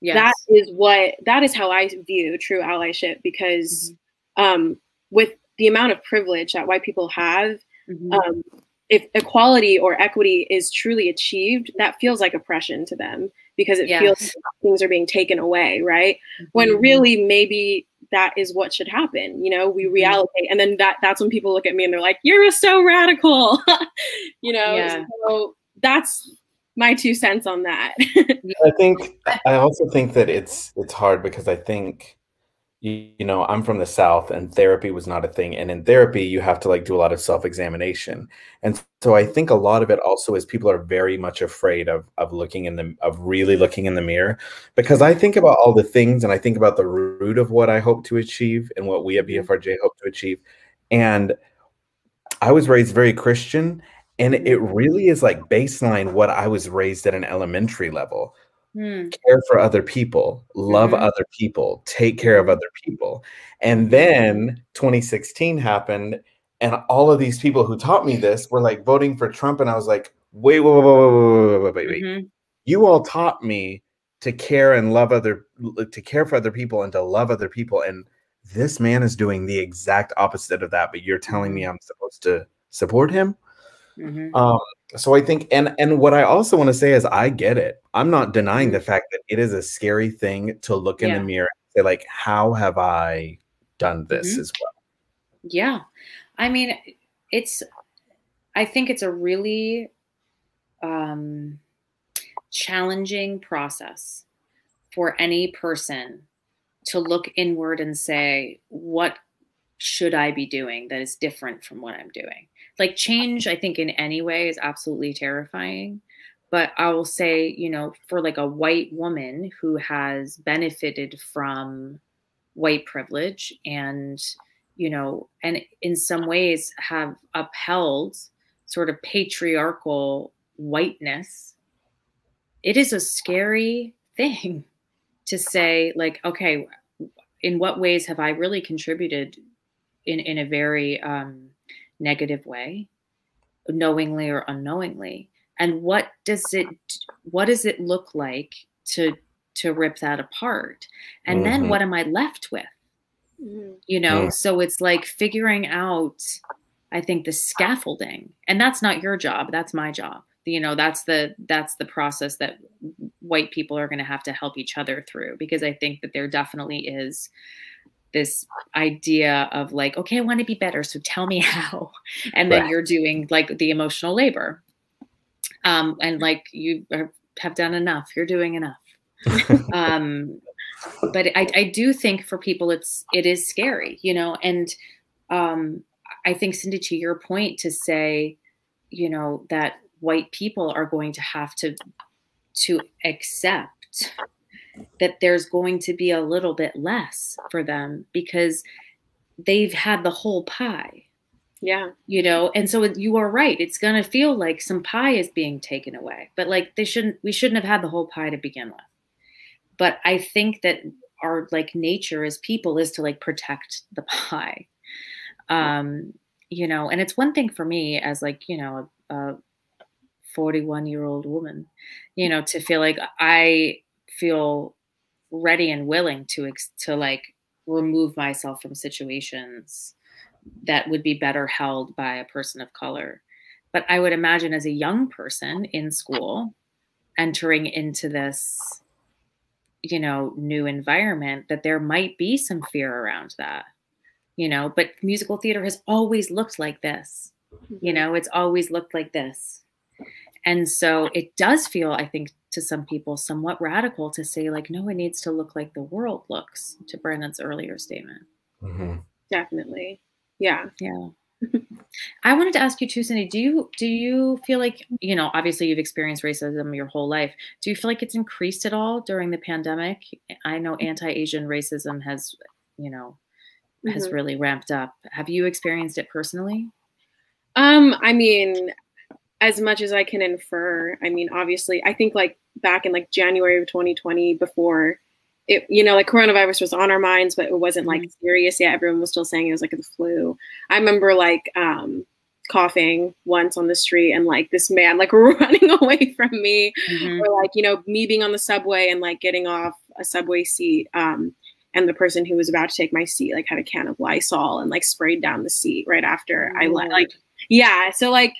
yes. that is what that is how i view true allyship because mm-hmm. um, with the amount of privilege that white people have mm-hmm. um, if equality or equity is truly achieved that feels like oppression to them because it yes. feels like things are being taken away, right? Mm-hmm. When really maybe that is what should happen. You know, we mm-hmm. reallocate, and then that that's when people look at me and they're like, "You're so radical," you know. Yeah. So that's my two cents on that. I think I also think that it's it's hard because I think you, know i'm from the south and therapy was not a thing and in therapy you have to like do a lot of self-examination and so i think a lot of it also is people are very much afraid of of looking in the of really looking in the mirror because i think about all the things and i think about the root of what i hope to achieve and what we at mm-hmm. bfrj hope to achieve and i was raised very christian and it mm. really is like baseline what I was raised at an elementary level. Mm. Care for other people, love mm-hmm. other people, take care of other people. And then 2016 happened, and all of these people who taught me this were like voting for Trump. And I was like, wait, wait, wait, wait, wait, wait, wait. wait, wait. Mm-hmm. You all taught me to care and love other to care for other people and to love other people. And this man is doing the exact opposite of that, but you're telling me mm-hmm. I'm supposed to support him? Mm-hmm. Um, so I think, and and what I also want to say is, I get it. I'm not denying the mm-hmm. fact that it is a scary thing to look in yeah. the mirror and say, like, how have I done this mm-hmm. as well? Yeah, I mean, it's. I think it's a really um, challenging process for any person to look inward and say, what should I be doing that is different from what I'm doing? Like change i think in any way is absolutely terrifying. But i will say you know for like a white woman who has benefited from white privilege and you know and in some ways have upheld sort of patriarchal whiteness it is a scary thing to say like okay in what ways have i really contributed in in a very um negative way knowingly or unknowingly and what does it what does it look like to to rip that apart and mm-hmm. then what am i left with mm-hmm. you know mm. so it's like figuring out i think the scaffolding and that's not your job that's my job you know that's the that's the process that white people are going to have to help each other through because i think that there definitely is this idea of like, okay, I want to be better, so tell me how. And then right. you're doing like the emotional labor. Um, and like you have done enough, you're doing enough. um, but I, I do think for people it's it is scary, you know, and um, I think Cindy, to your point, to say, you know, that white people are going to have to to accept that there's going to be a little bit less for them because they've had the whole pie. Yeah. You know, and so you are right. It's going to feel like some pie is being taken away, but like they shouldn't, we shouldn't have had the whole pie to begin with. But I think that our like nature as people is to like protect the pie. Um, you know, and it's one thing for me as like, you know, a, a 41 year old woman, you know, to feel like I feel ready and willing to to like remove myself from situations that would be better held by a person of color. But i would imagine as a young person in school entering into this you know new environment that there might be some fear around that you know? But musical theater has always looked like this you mm-hmm. know? It's always looked like this. And so it does feel i think to some people somewhat radical to say like no it needs to look like the world looks to brandon's earlier statement mm-hmm. definitely yeah yeah I wanted to ask you too, Cindy. Do you do you feel like you know? Obviously, you've experienced racism your whole life. Do you feel like it's increased at all during the pandemic? I know anti-Asian racism has, you know, has Mhm. really ramped up. Have you experienced it personally? Um, I mean, as much as I can infer, I mean, obviously, I think like back in like January of 2020, before it, you know, like coronavirus was on our minds, but it wasn't like serious yet. Everyone was still saying it was like the flu. I remember like um coughing once on the street and like this man like running away from me Mhm. or like you know me being on the subway and like getting off a subway seat um and the person who was about to take my seat like had a can of lysol and like sprayed down the seat right after i le- like yeah so like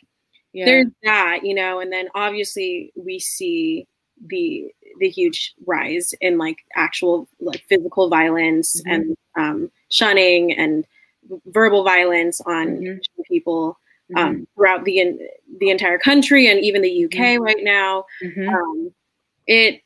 Yeah. there's that you know and then obviously we see the the huge rise in like actual like physical violence Mhm. and um shunning and verbal violence on Mhm. Asian people um, throughout the in, the entire country and even the UK right now. Mhm. Um, it,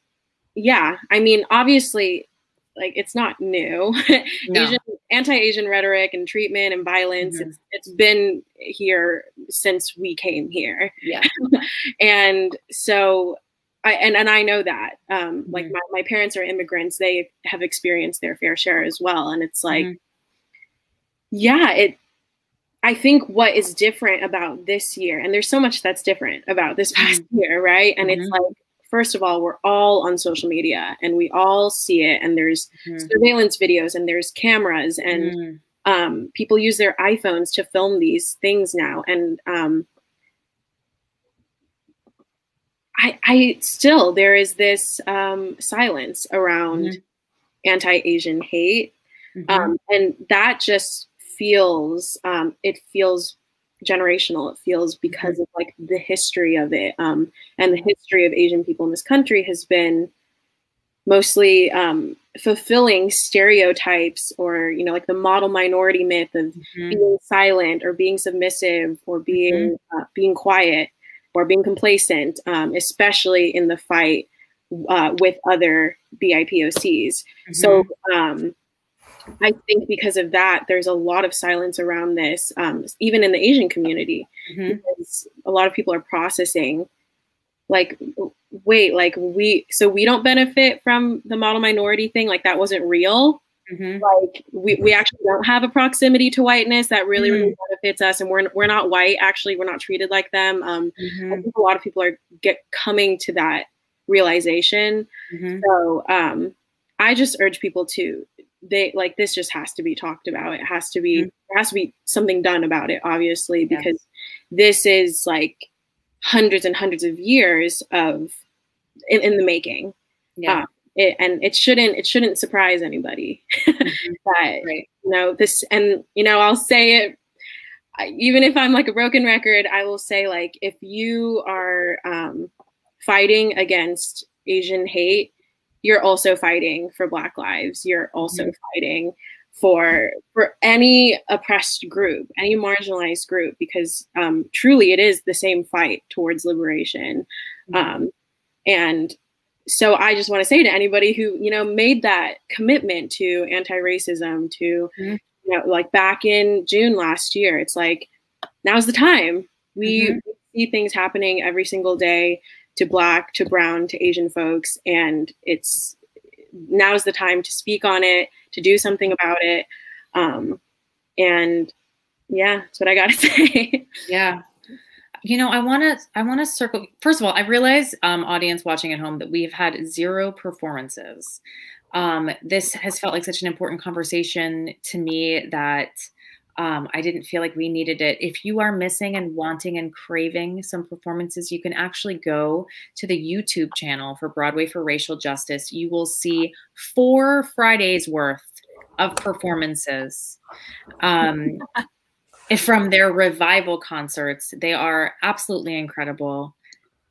yeah, I mean, obviously, like it's not new. No. Asian anti-Asian rhetoric and treatment and violence. Mhm. It's it's been here since we came here, Yeah. and so. I, and, and I know that um, like Mhm. my, my parents are immigrants they have experienced their fair share as well and it's like Mhm. yeah it i think what is different about this year and there's so much that's different about this past year right and it's Mhm. like first of all we're all on social media and we all see it and there's Mhm. surveillance videos and there's cameras and Mhm. um, people use their iPhones to film these things now, and um, I, I still there is this um, silence around Mhm. anti-Asian hate, Mhm. um, and that just feels um, it feels generational. It feels because of like the history of it, um, and the history of Asian people in this country has been mostly um, fulfilling stereotypes or you know like the model minority myth of Mhm. being silent or being submissive or being uh, being quiet or being complacent, um, especially in the fight uh, with other BIPOCs. So um, I think because of that, there's a lot of silence around this, um, even in the Asian community, Mhm. because a lot of people are processing, like, wait, like we, so we don't benefit from the model minority thing, like that wasn't real Mhm. like we, we actually don't have a proximity to whiteness that really really benefits us and we're, we're not white actually we're not treated like them um, i Mhm. think a lot of people are get coming to that realization Mhm. so um, i just urge people to they like this just has to be talked about it has to be Mhm. there has to be something done about it obviously Yeah. because this is like hundreds and hundreds of years of in, in the making Yeah. uh, it, and it shouldn't it shouldn't surprise anybody that Right. you know this and you know i'll say it even if i'm like a broken record i will say like if you are um, fighting against asian hate you're also fighting for black lives you're also fighting for for any oppressed group any marginalized group because um, truly it is the same fight towards liberation um, and so I just want to say to anybody who you know made that commitment to anti-racism, to Mhm. you know, like back in June last year, it's like now's the time. We, Mhm. we see things happening every single day to Black, to Brown, to Asian folks, and it's now's the time to speak on it, to do something about it, um, and yeah, that's what I got to say. Yeah. You know, I want to I want to circle First of all, I realize um audience watching at home that we've had zero performances. Um this has felt like such an important conversation to me that um, I didn't feel like we needed it. If you are missing and wanting and craving some performances, you can actually go to the YouTube channel for Broadway for Racial Justice. You will see four Fridays worth of performances. Um, from their revival concerts. They are absolutely incredible.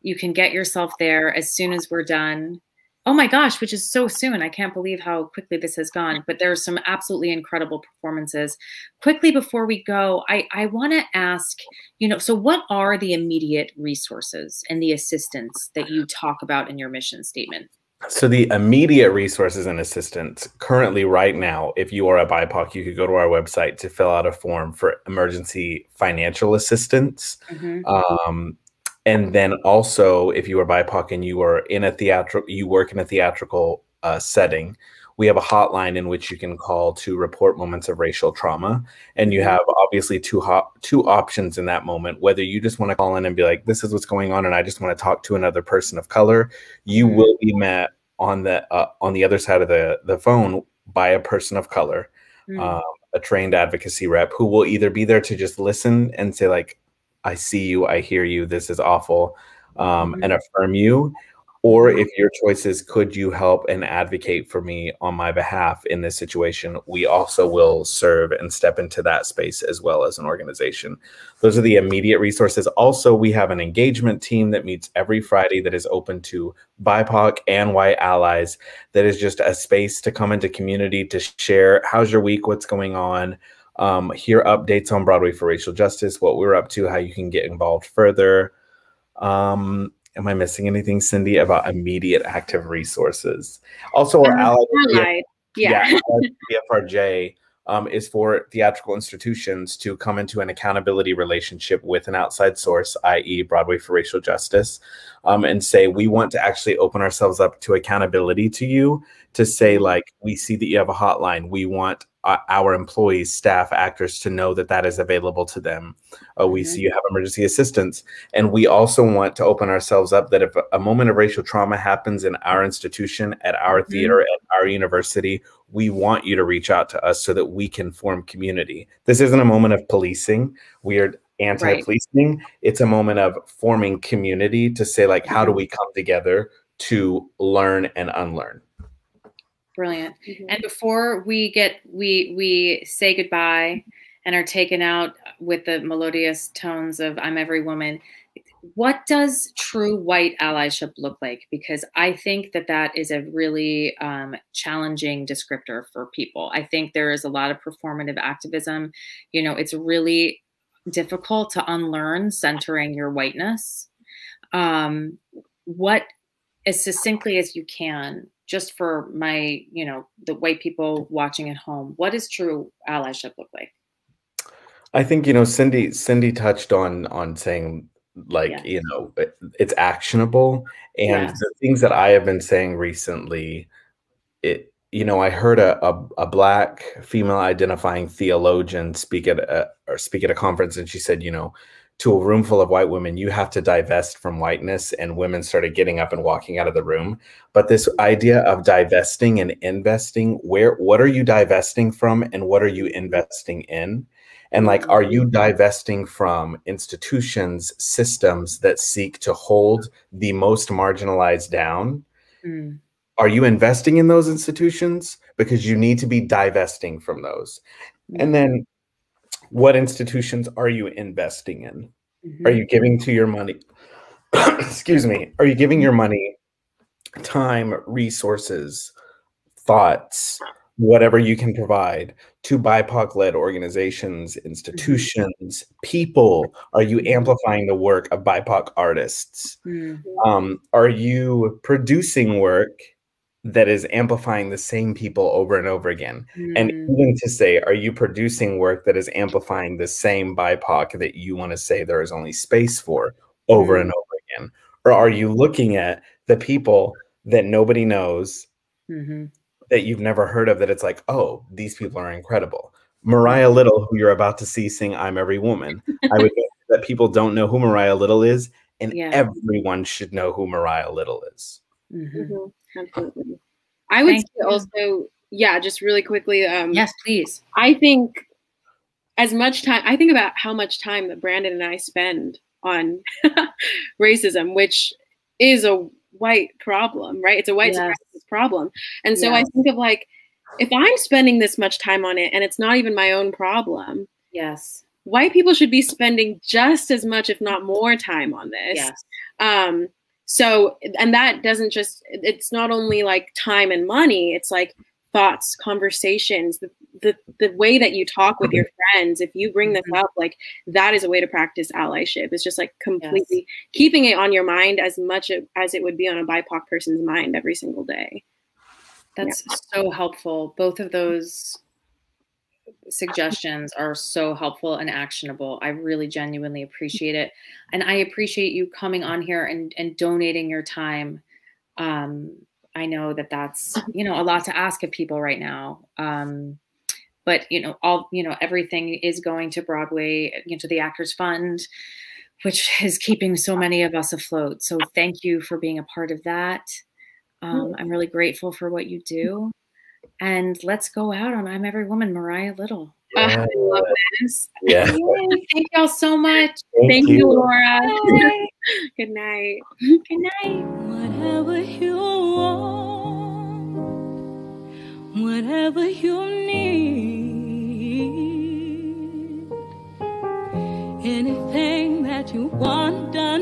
You can get yourself there as soon as we're done. Oh my gosh, which is so soon. I can't believe how quickly this has gone. But there are some absolutely incredible performances. Quickly before we go, I, I want to ask, you know, so what are the immediate resources and the assistance that you talk about in your mission statement? so the immediate resources and assistance currently right now if you are a bipoc you could go to our website to fill out a form for emergency financial assistance mm-hmm. um, and then also if you are bipoc and you are in a theatrical you work in a theatrical uh, setting we have a hotline in which you can call to report moments of racial trauma and you mm-hmm. have obviously two two options in that moment whether you just want to call in and be like this is what's going on and i just want to talk to another person of color you mm-hmm. will be met on the uh, on the other side of the the phone by a person of color mm-hmm. um, a trained advocacy rep who will either be there to just listen and say like i see you i hear you this is awful um, mm-hmm. and affirm you. Or if your choice is could you help and advocate for me on my behalf in this situation? We also will serve and step into that space as well as an organization. Those are the immediate resources. Also we have an engagement team that meets every friday that is open to bipoc and white allies. That is just a space to come into community to share how's your week? What's going on um, hear updates on broadway for racial justice what we're up to how you can get involved further um, am I missing anything, Cindy, about immediate active resources? Also, our ally, yeah, yeah BFRJ um, is for theatrical institutions to come into an accountability relationship with an outside source, i.e., Broadway for Racial Justice, um, and say, we want to actually open ourselves up to accountability to you to say, like, we see that you have a hotline. We want uh, our employees, staff, actors to know that that is available to them. Uh, we mm-hmm. see you have emergency assistance. And we also want to open ourselves up that if a moment of racial trauma happens in our institution, at our mm-hmm. theater, at our university, we want you to reach out to us so that we can form community. This isn't a moment of policing. We are anti-policing. Right. It's a moment of forming community to say, like, how do mm-hmm. we come together to learn and unlearn? Brilliant. Mm-hmm. And before we get we we say goodbye and are taken out with the melodious tones of I'm every woman, what does true white allyship look like? Because I think that that is a really um, challenging descriptor for people. I think there is a lot of performative activism. You know, it's really difficult to unlearn centering your whiteness. Um, what, as succinctly as you can, just for my, you know, the white people watching at home, what does true allyship look like? I think you know Cindy. Cindy touched on on saying like yes. you know it, it's actionable, and yes. the things that I have been saying recently, it you know I heard a a, a black female identifying theologian speak at a or speak at a conference, and she said, you know, to a room full of white women, you have to divest from whiteness. And women started getting up and walking out of the room. But this idea of divesting and investing, where what are you divesting from and what are you investing in? And like, are you divesting from institutions, systems that seek to hold the most marginalized down? Mm. Are you investing in those institutions? Because you need to be divesting from those. Mm. And then what institutions are you investing in? Mm-hmm. Are you giving to your money? Excuse me. Are you giving your money, time, resources, thoughts, whatever you can provide to BIPOC led organizations, institutions, mm-hmm. people? Are you amplifying the work of BIPOC artists? Mm-hmm. Um, are you producing work that is amplifying the same people over and over again. Mm. And even to say, are you producing work that is amplifying the same BIPOC that you want to say there is only space for over mm. and over again? Or are you looking at the people that nobody knows mm-hmm. that you've never heard of that it's like, oh, these people are incredible? Mariah Little, who you're about to see sing I'm Every Woman. I would that people don't know who Mariah Little is, and yeah. everyone should know who Mariah Little is. Mm-hmm. mm-hmm. Absolutely. I would say also, yeah, just really quickly. Um, yes, please. I think as much time, I think about how much time that Brandon and I spend on racism, which is a white problem, right? It's a white yes. supremacist problem. And so yes. I think of like, if I'm spending this much time on it and it's not even my own problem, yes, white people should be spending just as much, if not more, time on this. Yes. Um, so and that doesn't just it's not only like time and money it's like thoughts conversations the the the way that you talk with mm-hmm. your friends if you bring this mm-hmm. up like that is a way to practice allyship. It's just like completely yes. keeping it on your mind as much as it would be on a bipoc person's mind every single day. That's yeah. so helpful. Both of those suggestions are so helpful and actionable. I really genuinely appreciate it. And i appreciate you coming on here and and donating your time. Um i know that that's you know a lot to ask of people right now. Um but you know all you know everything is going to broadway into the actors fund which is keeping so many of us afloat. So thank you for being a part of that. Um, i'm really grateful for what you do and let's go out on i'm every woman mariah little yeah. Ah, I love this. Yeah. Thank y'all so much. Thank, Thank you, Laura. Good night. Good night. Whatever you want, whatever you need. anything that you want done,